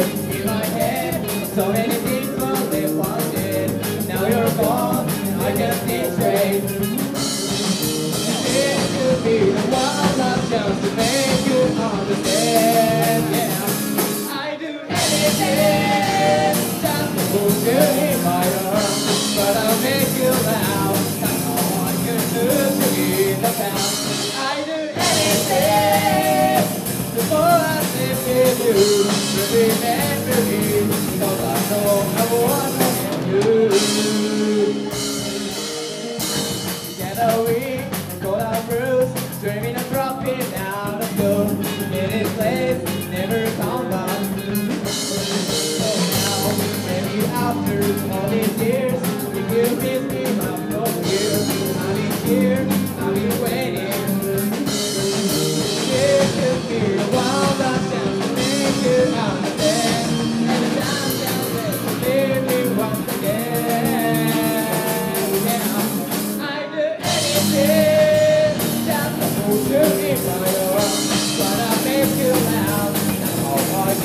in my head. So many things Now you're gone, and I can't straight. Be the one to make Yeah, I do anything. for you.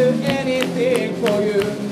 do anything for you.